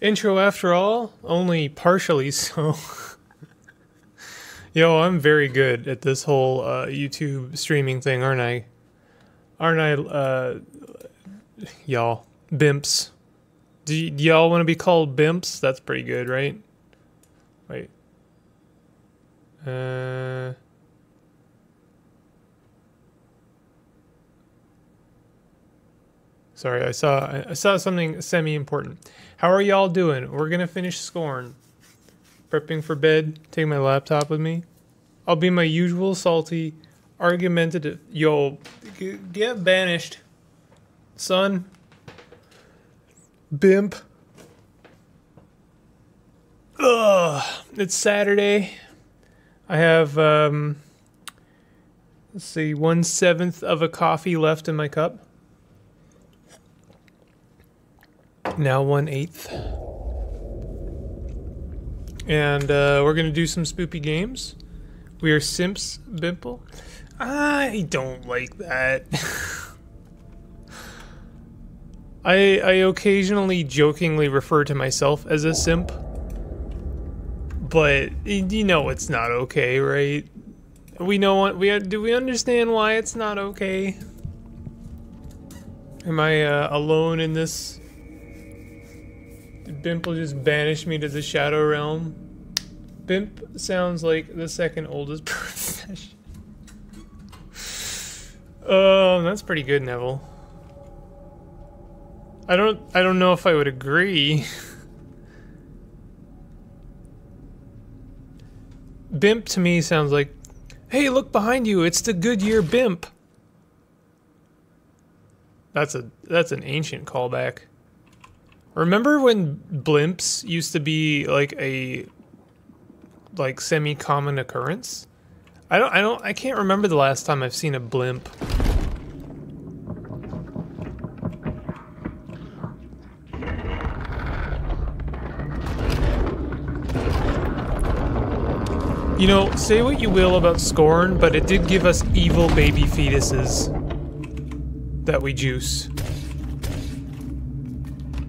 Intro after all, only partially so. Yo, I'm very good at this whole uh, YouTube streaming thing, aren't I? Aren't I, uh, y'all? Bimps. Do, y- do y'all want to be called bimps? That's pretty good, right? Wait. Uh. Sorry, I saw I I saw something semi important. How are y'all doing? We're gonna finish Scorn. Prepping for bed. Take my laptop with me. I'll be my usual salty, argumentative. Yo, get banished, son. Bimp. Ugh. It's Saturday. I have um. Let's see, one seventh of a coffee left in my cup. Now one eighth. And uh, we're gonna do some spoopy games. We are Simps Bimple. I don't like that. I I occasionally jokingly refer to myself as a simp. But you know it's not okay, right? We know what we do. We understand why it's not okay. Am I uh, alone in this? Did will just banish me to the Shadow Realm? Bimp sounds like the second oldest profession. Um, that's pretty good, Neville. I don't I don't know if I would agree. Bimp to me sounds like, "Hey, look behind you. It's the Goodyear Bimp." That's a that's an ancient callback. Remember when blimps used to be like a like semi-common occurrence? I don't I don't I can't remember the last time I've seen a blimp. You know, say what you will about Scorn, but it did give us evil baby fetuses that we juice.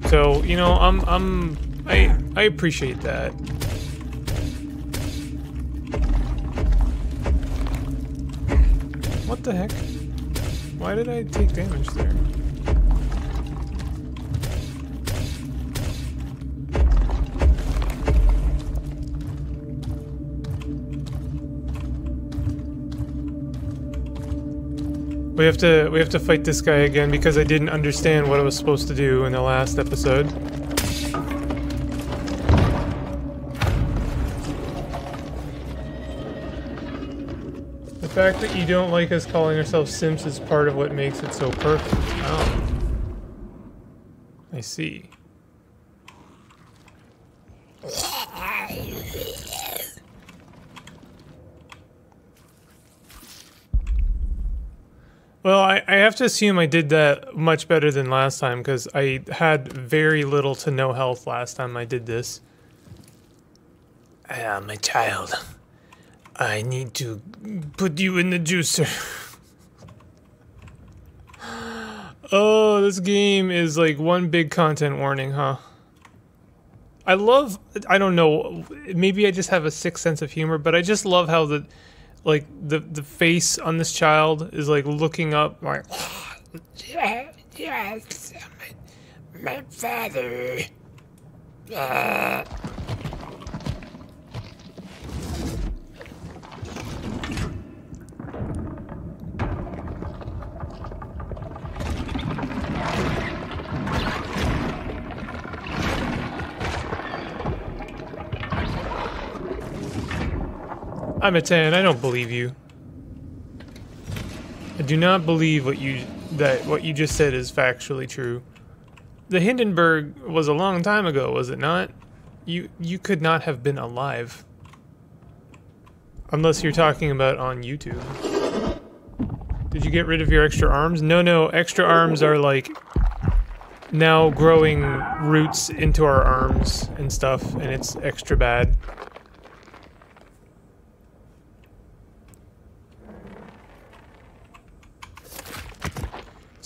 So, you know, I'm I'm I I appreciate that. What the heck? Why did I take damage there? We have to we have to fight this guy again because I didn't understand what I was supposed to do in the last episode. The fact that you don't like us calling ourselves Sims is part of what makes it so perfect. Oh. I see. Well, I, I have to assume I did that much better than last time because I had very little to no health last time I did this. Ah, my child. I need to put you in the juicer. oh, this game is like one big content warning, huh? I love, I don't know, maybe I just have a sick sense of humor, but I just love how the, like, the, the face on this child is like looking up, like, yes, my, my father. Uh, I'm a 10, I don't believe you. I do not believe what you that what you just said is factually true. The Hindenburg was a long time ago, was it not? You you could not have been alive. Unless you're talking about on YouTube. Did you get rid of your extra arms? No, no, extra arms are like now growing roots into our arms and stuff, and it's extra bad.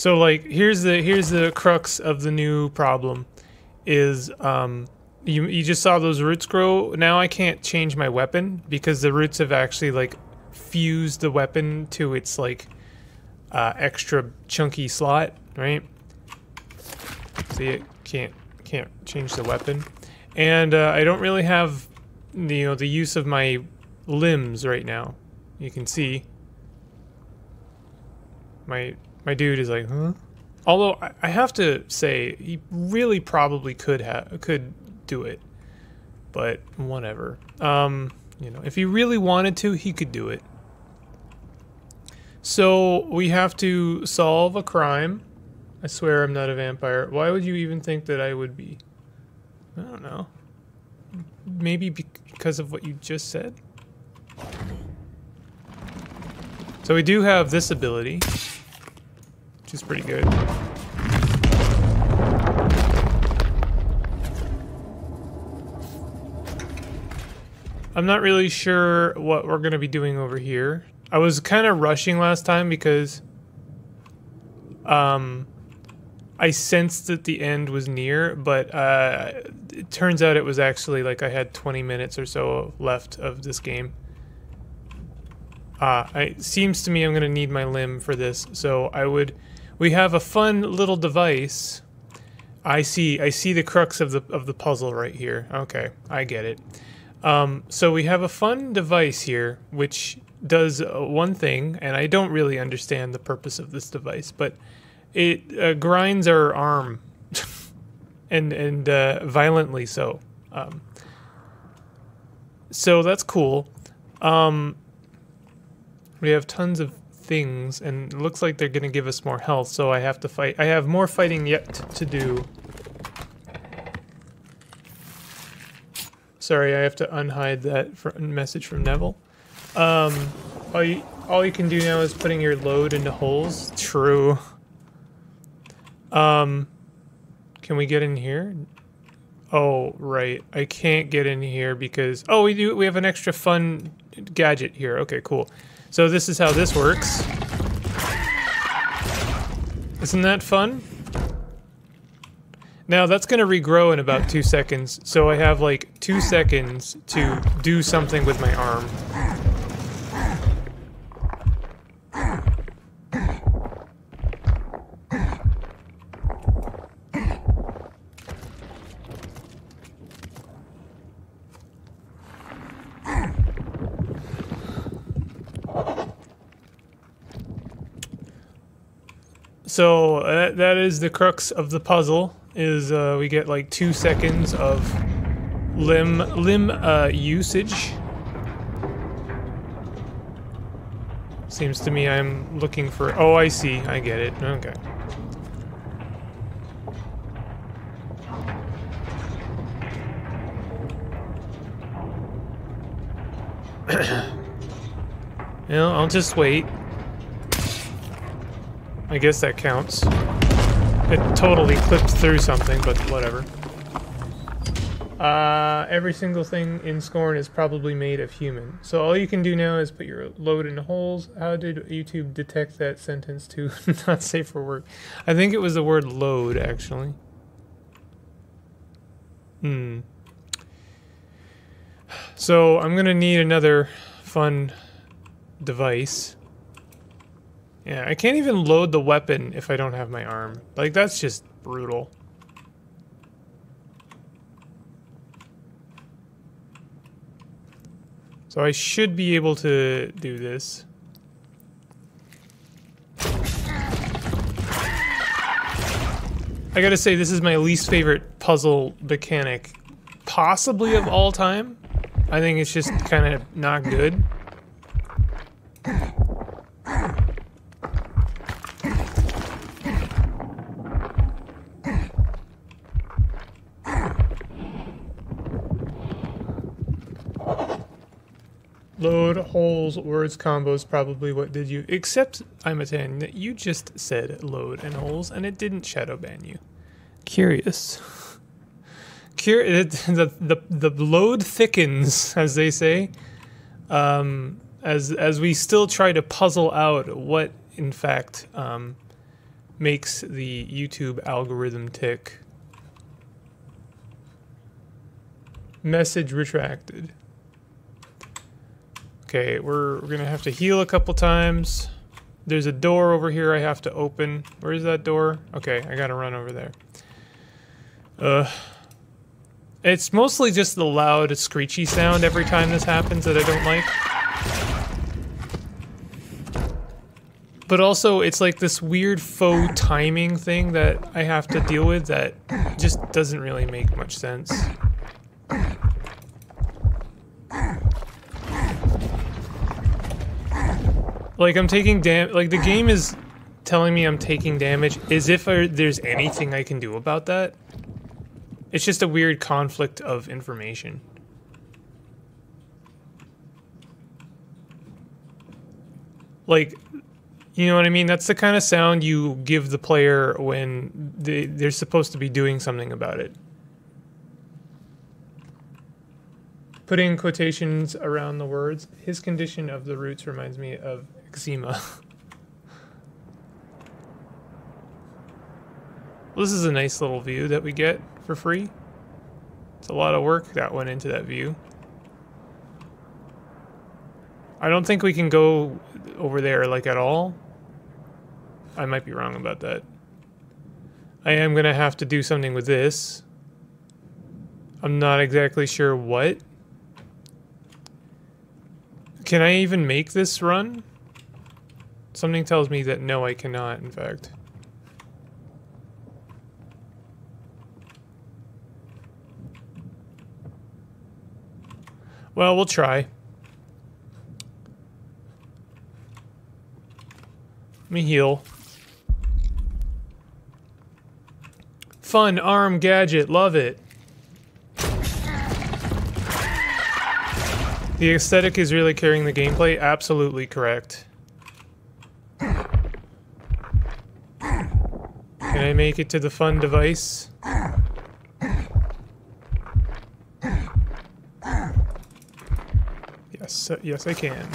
So like here's the here's the crux of the new problem is um, you you just saw those roots grow. Now I can't change my weapon because the roots have actually like fused the weapon to its like uh, extra chunky slot, right? See, it can't can't change the weapon, and uh, I don't really have you know the use of my limbs right now. You can see my my dude is like, huh? Although I, have to say he really probably could have could do it, but whatever. Um, you know, if he really wanted to, he could do it. So we have to solve a crime. I swear I'm not a vampire. Why would you even think that I would be? I don't know. Maybe because of what you just said? So we do have this ability, is pretty good. I'm not really sure what we're going to be doing over here. I was kind of rushing last time because um, I sensed that the end was near, but uh, it turns out it was actually like I had 20 minutes or so left of this game. Uh, it seems to me I'm going to need my limb for this, so I would... We have a fun little device. I see. I see the crux of the of the puzzle right here. Okay, I get it. Um, so we have a fun device here, which does uh, one thing, and I don't really understand the purpose of this device, but it uh, grinds our arm, and and uh, violently so. Um, so that's cool. Um, we have tons of things, and it looks like they're going to give us more health, so I have to fight. I have more fighting yet to do. Sorry, I have to unhide that message from Neville. Um, all you, all you can do now is putting your load into holes. True. Um, can we get in here? Oh, right. I can't get in here because... Oh, we do. We have an extra fun gadget here. Okay, cool. So this is how this works. Isn't that fun? Now that's going to regrow in about two seconds, so I have like two seconds to do something with my arm. So that, uh, that is the crux of the puzzle. Is uh, we get like two seconds of limb limb uh, usage. Seems to me I'm looking for. Oh, I see. I get it. Okay. well, I'll just wait. I guess that counts. It totally clipped through something, but whatever. Uh, every single thing in Scorn is probably made of human. So all you can do now is put your load in holes. How did YouTube detect that sentence to not safe for work? I think it was the word load, actually. Hmm. So I'm going to need another fun device. Yeah, I can't even load the weapon if I don't have my arm. Like, that's just brutal. So I should be able to do this. I gotta say, this is my least favorite puzzle mechanic, possibly of all time. I think it's just kind of not good. Load, holes, words, combos, probably what did you... Except, I'm a 10, that you just said load and holes, and it didn't shadow ban you. Curious. Cur the, the, the load thickens, as they say, um, as, as we still try to puzzle out what, in fact, um, makes the YouTube algorithm tick. Message retracted. Okay, we're, we're gonna have to heal a couple times. There's a door over here I have to open. Where is that door? Okay, I gotta run over there. Uh, it's mostly just the loud, screechy sound every time this happens that I don't like. But also, it's like this weird faux timing thing that I have to deal with that just doesn't really make much sense. Like I'm taking dam like the game is telling me I'm taking damage as if I, there's anything I can do about that. It's just a weird conflict of information. Like, you know what I mean? That's the kind of sound you give the player when they, they're supposed to be doing something about it. Putting quotations around the words, his condition of the roots reminds me of well, this is a nice little view that we get for free. It's a lot of work that went into that view. I don't think we can go over there like at all. I might be wrong about that. I am going to have to do something with this. I'm not exactly sure what. Can I even make this run? Something tells me that no, I cannot, in fact. Well, we'll try. Let me heal. Fun arm gadget, love it. The aesthetic is really carrying the gameplay, absolutely correct. I make it to the fun device? Yes, uh, yes I can.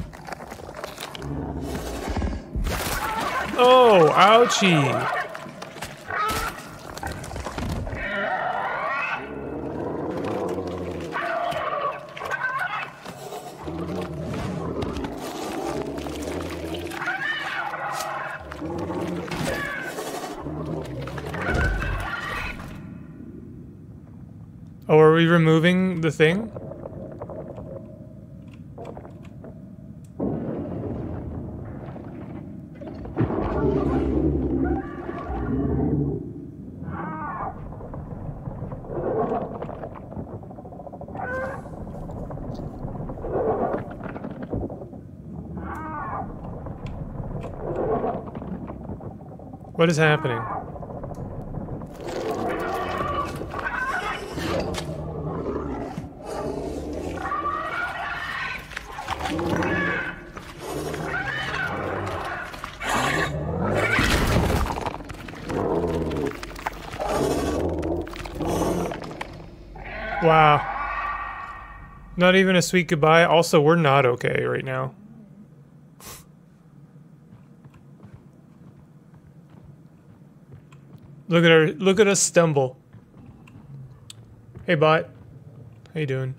Oh, ouchie! Removing the thing? What is happening? Wow. Not even a sweet goodbye. Also, we're not okay right now. look at her. Look at us stumble. Hey, bot. How you doing?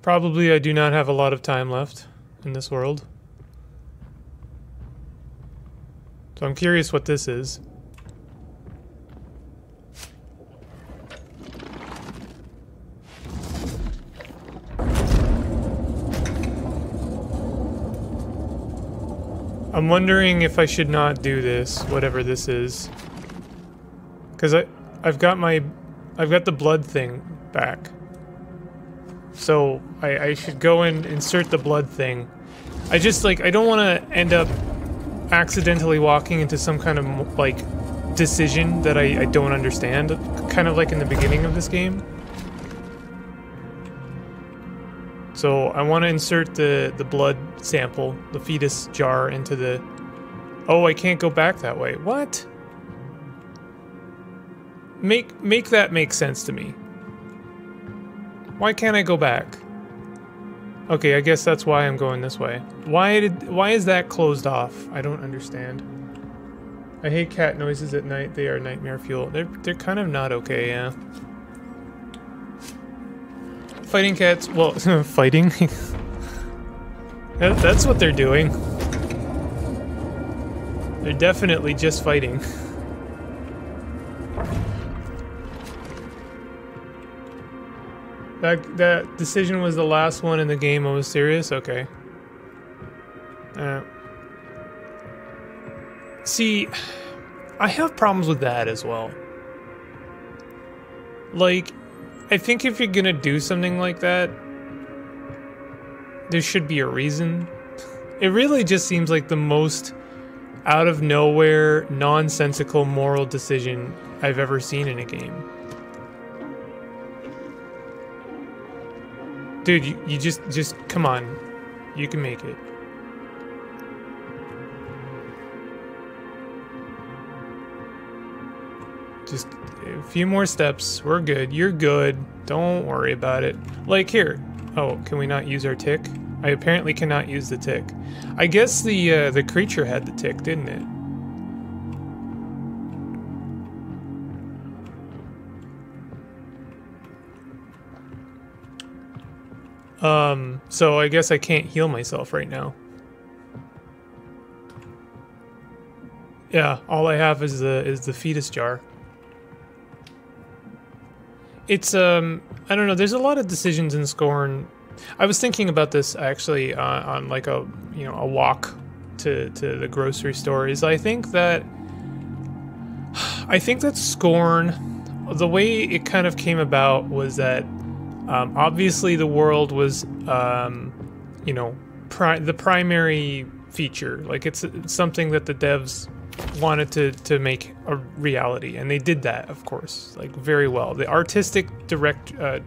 Probably I do not have a lot of time left in this world. So I'm curious what this is. I'm wondering if I should not do this, whatever this is. Cause I I've got my I've got the blood thing back. So I, I should go and insert the blood thing. I just like I don't want to end up accidentally walking into some kind of like decision that I, I don't understand, kind of like in the beginning of this game. So I want to insert the, the blood sample, the fetus jar into the... Oh, I can't go back that way. What? Make, make that make sense to me. Why can't I go back? Okay, I guess that's why I'm going this way. Why did why is that closed off? I don't understand. I hate cat noises at night. They are nightmare fuel. They're they're kind of not okay, yeah. Fighting cats. Well, fighting. that, that's what they're doing. They're definitely just fighting. That that decision was the last one in the game. I was serious. Okay. Uh, see, I have problems with that as well. Like, I think if you're gonna do something like that, there should be a reason. It really just seems like the most out of nowhere, nonsensical moral decision I've ever seen in a game. Dude, you, you just just come on. You can make it. Just a few more steps. We're good. You're good. Don't worry about it. Like here. Oh, can we not use our tick? I apparently cannot use the tick. I guess the uh, the creature had the tick, didn't it? Um, so I guess I can't heal myself right now. Yeah, all I have is the is the fetus jar. It's um I don't know, there's a lot of decisions in Scorn. I was thinking about this actually uh, on like a, you know, a walk to to the grocery store is I think that I think that Scorn the way it kind of came about was that um, obviously, the world was, um, you know, pri- the primary feature. Like it's, something that the devs wanted to to make a reality, and they did that, of course, like very well. The artistic direct uh,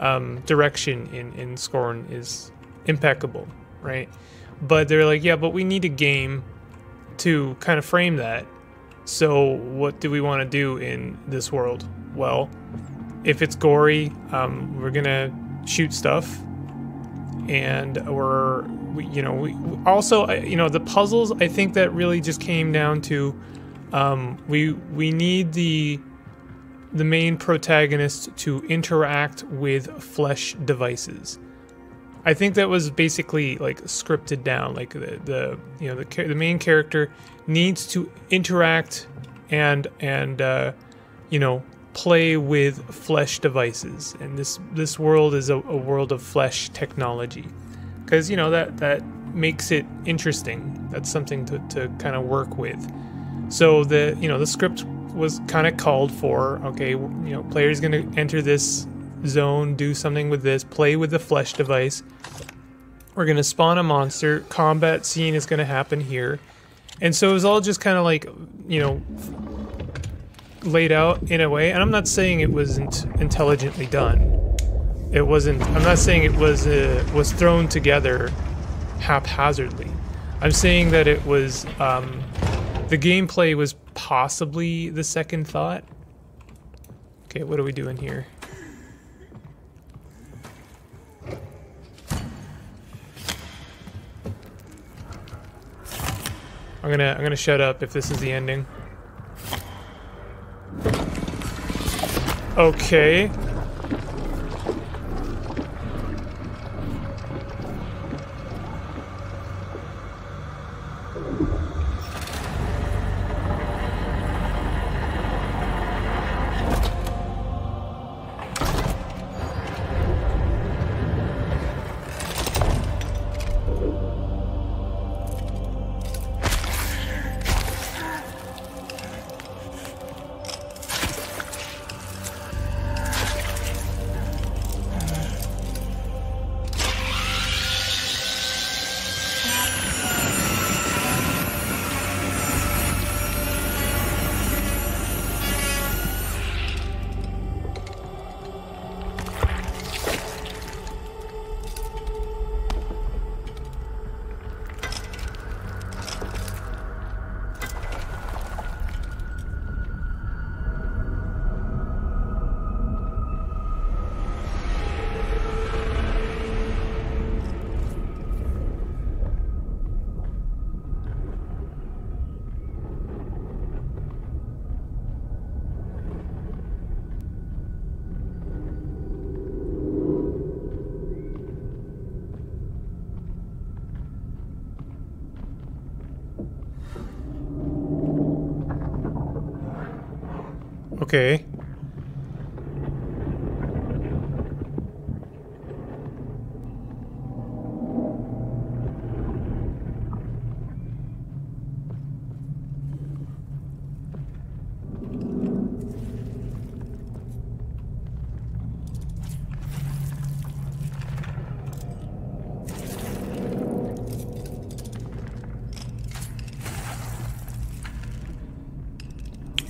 um, direction in in Scorn is impeccable, right? But they're like, yeah, but we need a game to kind of frame that. So what do we want to do in this world? Well, if it's gory, um, we're gonna shoot stuff, and we're we, you know we also you know the puzzles. I think that really just came down to um, we we need the the main protagonist to interact with flesh devices. I think that was basically like scripted down. Like the, the you know the the main character needs to interact and and uh, you know play with flesh devices, and this this world is a, a world of flesh technology, because you know that that makes it interesting. That's something to, to kind of work with. So the you know the script was kind of called for. Okay, you know, player's gonna enter this zone, do something with this, play with the flesh device. We're gonna spawn a monster. Combat scene is gonna happen here, and so it was all just kind of like you know laid out in a way, and I'm not saying it wasn't intelligently done. It wasn't. I'm not saying it was uh, was thrown together haphazardly. I'm saying that it was um, the gameplay was possibly the second thought. Okay, what are we doing here? I'm gonna I'm gonna shut up if this is the ending. Okay. Okay.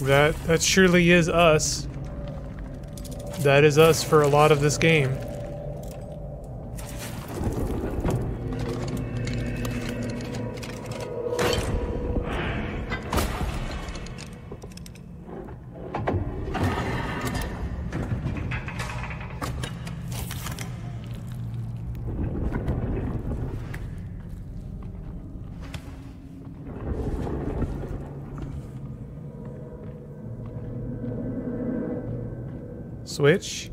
That that surely is us. That is us for a lot of this game. Switch?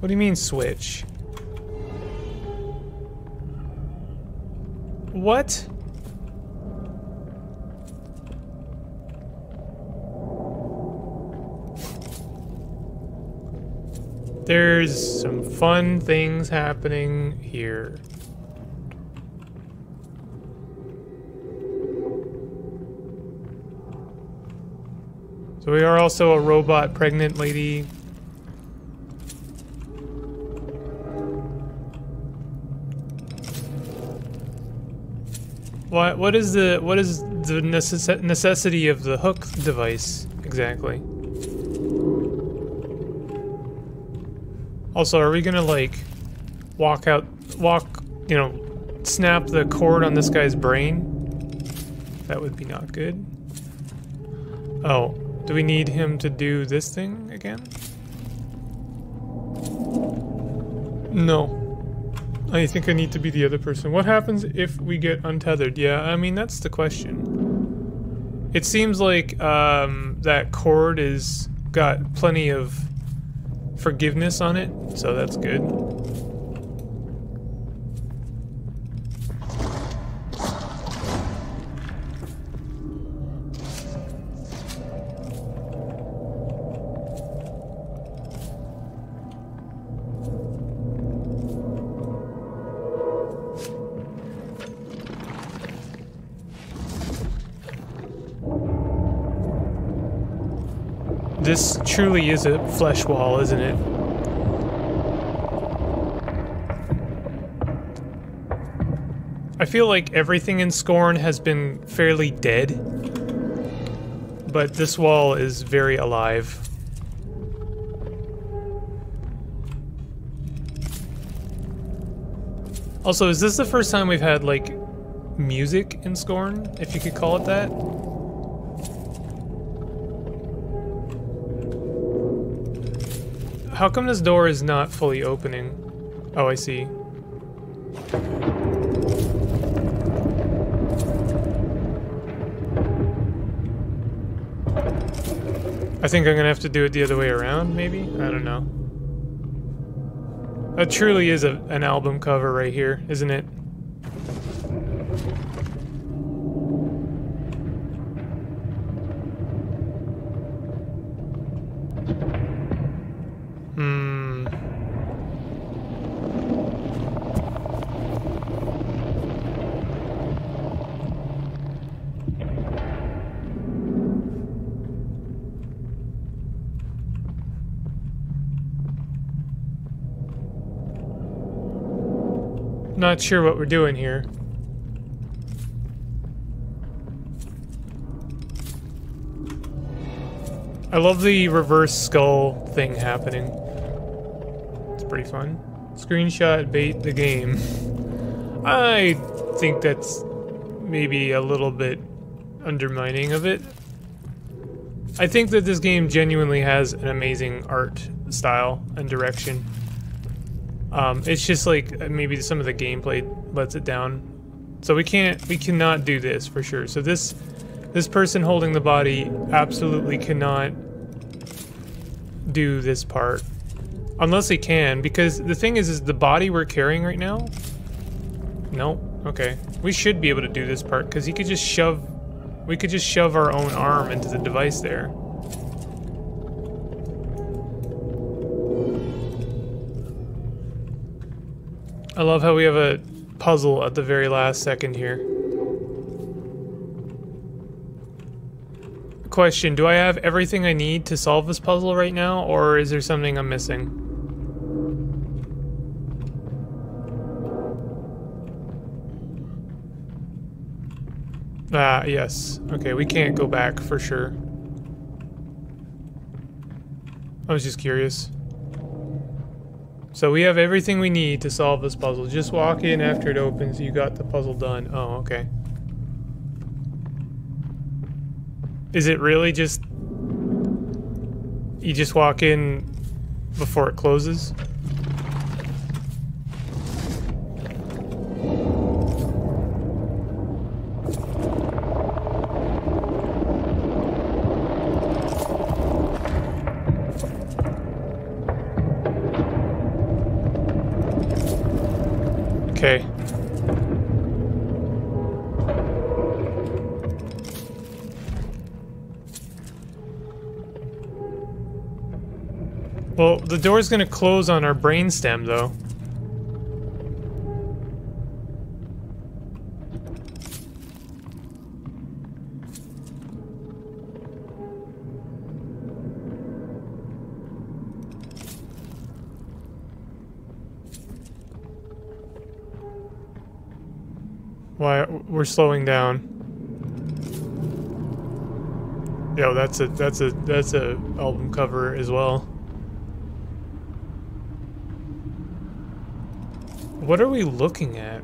What do you mean switch? What? There's some fun things happening here. We are also a robot pregnant lady. What what is the what is the necess necessity of the hook device exactly? Also, are we gonna like walk out walk you know snap the cord on this guy's brain? That would be not good. Oh, do we need him to do this thing again? No. I think I need to be the other person. What happens if we get untethered? Yeah, I mean, that's the question. It seems like um, that cord is got plenty of forgiveness on it, so that's good. Truly is a flesh wall, isn't it? I feel like everything in Scorn has been fairly dead, but this wall is very alive. Also, is this the first time we've had, like, music in Scorn, if you could call it that? How come this door is not fully opening? Oh, I see. I think I'm gonna have to do it the other way around, maybe? I don't know. That truly is a, an album cover right here, isn't it? Not sure what we're doing here. I love the reverse skull thing happening. It's pretty fun. Screenshot bait the game. I think that's maybe a little bit undermining of it. I think that this game genuinely has an amazing art style and direction. Um, it's just like uh, maybe some of the gameplay lets it down. So we can't, we cannot do this for sure. So this, this person holding the body absolutely cannot do this part. Unless he can, because the thing is, is the body we're carrying right now? Nope. Okay. We should be able to do this part, because he could just shove... We could just shove our own arm into the device there. I love how we have a puzzle at the very last second here. Question, do I have everything I need to solve this puzzle right now, or is there something I'm missing? Ah, yes. Okay, we can't go back for sure. I was just curious. So we have everything we need to solve this puzzle. Just walk in after it opens, you got the puzzle done. Oh, okay. Is it really just... You just walk in before it closes? Well, the door's gonna close on our brainstem, though. Why we're slowing down? Yo, that's a that's a that's a album cover as well. What are we looking at?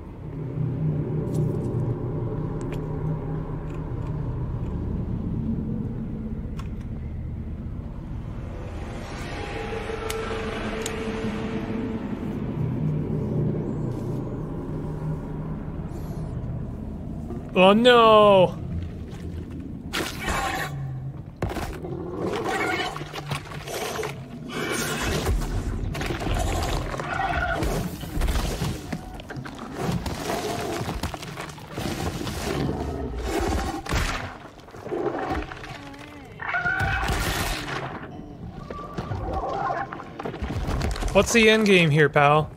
Oh no! What's the end game here, pal?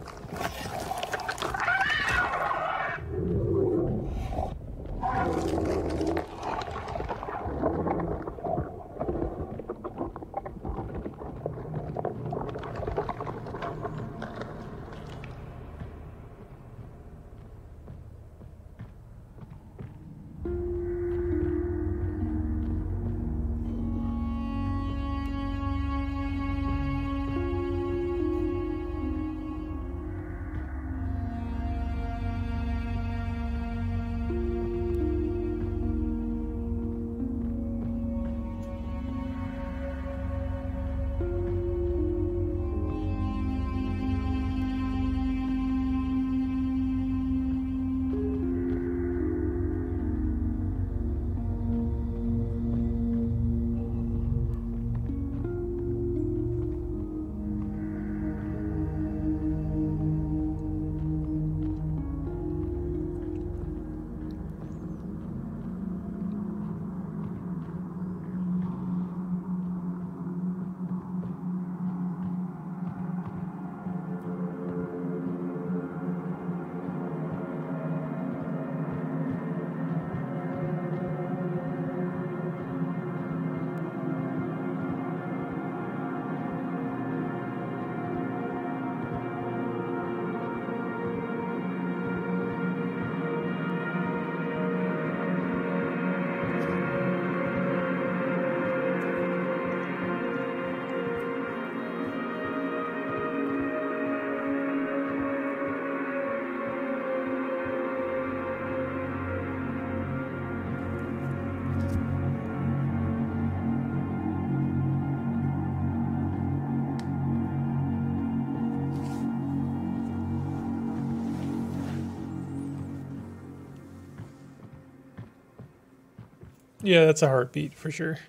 Yeah, that's a heartbeat for sure.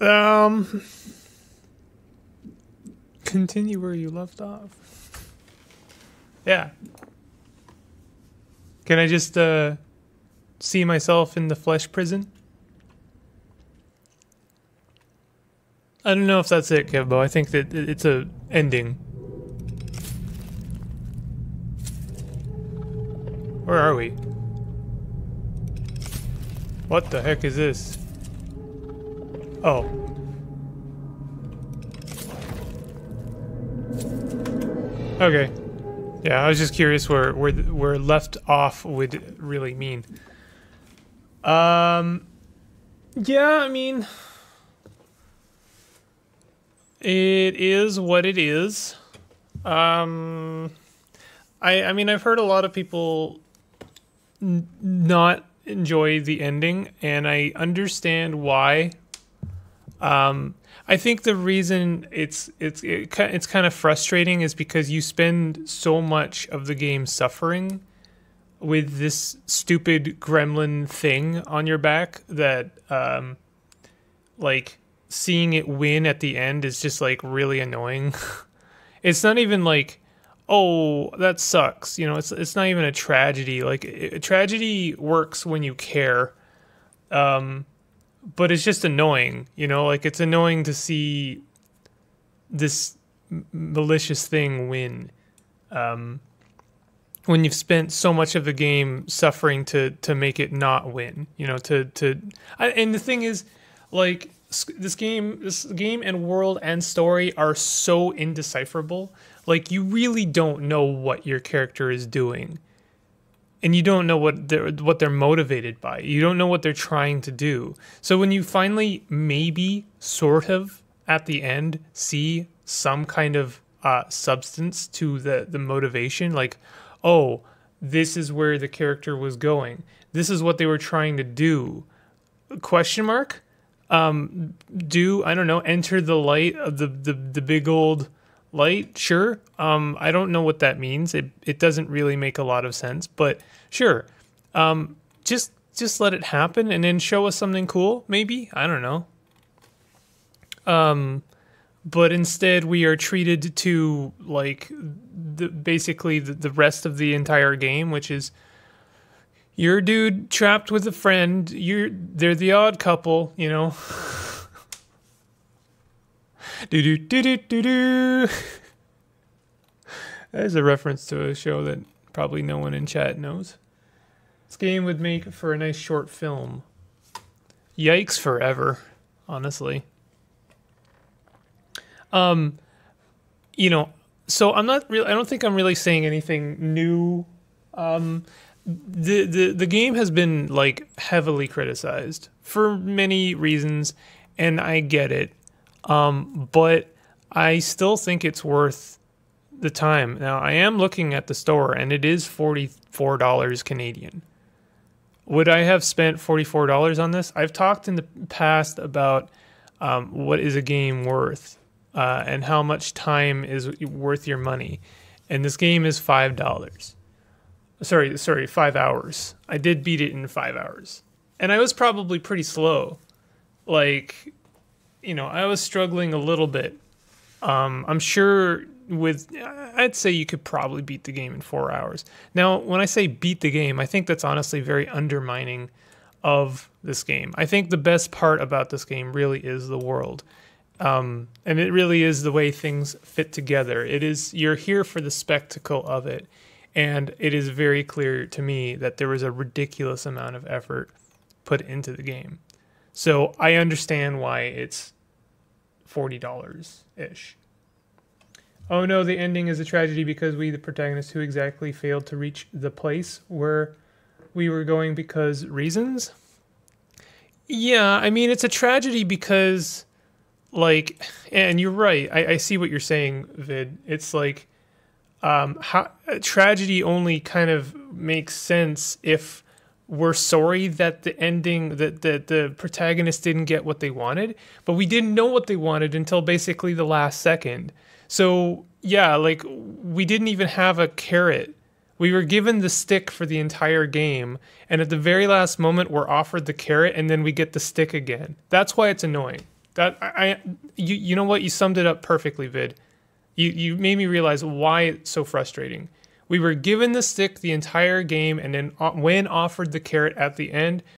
Um, continue where you left off. Yeah. Can I just uh, see myself in the flesh prison? I don't know if that's it, Kevbo. I think that it's a ending. Where are we? What the heck is this? Oh. Okay. Yeah, I was just curious where where where left off would really mean. Um. Yeah, I mean, it is what it is. Um, I I mean, I've heard a lot of people n- not enjoy the ending, and I understand why. Um, I think the reason it's it's it, it's kind of frustrating is because you spend so much of the game suffering with this stupid gremlin thing on your back that um like seeing it win at the end is just like really annoying. it's not even like oh that sucks, you know, it's it's not even a tragedy. Like a tragedy works when you care. Um but it's just annoying, you know, like it's annoying to see this malicious thing win. Um when you've spent so much of the game suffering to to make it not win you know to to I, and the thing is like this game this game and world and story are so indecipherable like you really don't know what your character is doing. And you don't know what they're what they're motivated by. You don't know what they're trying to do. So when you finally maybe sort of at the end see some kind of uh, substance to the the motivation like oh this is where the character was going. This is what they were trying to do. Question mark? Um do i don't know enter the light of the the, the big old light sure. Um i don't know what that means. It it doesn't really make a lot of sense but sure. Um just just let it happen and then show us something cool maybe? I don't know. Um but instead we are treated to like the, basically the, the rest of the entire game which is you're dude trapped with a friend. You're they're the odd couple you know do do do do do do that is a reference to a show that probably no one in chat knows. This game would make for a nice short film. Yikes forever honestly. Um you know so i'm not really i don't think i'm really saying anything new. Um the the the game has been like heavily criticized for many reasons and i get it um but i still think it's worth the time now i am looking at the store and it is $44 canadian would i have spent $44 on this i've talked in the past about um, what is a game worth uh, and how much time is worth your money. And this game is five dollars. Sorry, sorry, five hours. I did beat it in five hours, and I was probably pretty slow. Like, you know, I was struggling a little bit. Um, I'm sure with, I'd say you could probably beat the game in four hours. Now, when I say beat the game, I think that's honestly very undermining of this game. I think the best part about this game really is the world um, and it really is the way things fit together. It is you're here for the spectacle of it, and it is very clear to me that there was a ridiculous amount of effort put into the game. So I understand why it's forty dollars ish. Oh no, the ending is a tragedy because we, the protagonists, who exactly failed to reach the place where we were going because reasons. Yeah, I mean it's a tragedy because like and you're right I, I see what you're saying vid it's like um how, tragedy only kind of makes sense if we're sorry that the ending that the, the protagonist didn't get what they wanted but we didn't know what they wanted until basically the last second. So yeah like we didn't even have a carrot. We were given the stick for the entire game and at the very last moment we're offered the carrot and then we get the stick again. That's why it's annoying. That I, I you you know what? You summed it up perfectly, Vid. You you made me realize why it's so frustrating. We were given the stick the entire game, and then uh, when offered the carrot at the end,